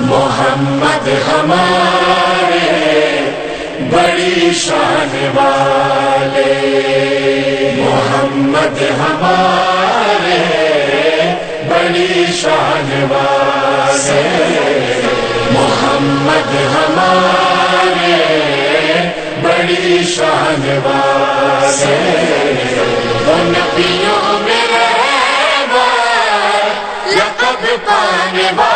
محمد ہمارے بڑی شان والے۔ محمد ہمارے بڑی شان والے۔ محمد ہمارے بڑی شان والے۔ نبیوں میں رہبر لقب پانے والے۔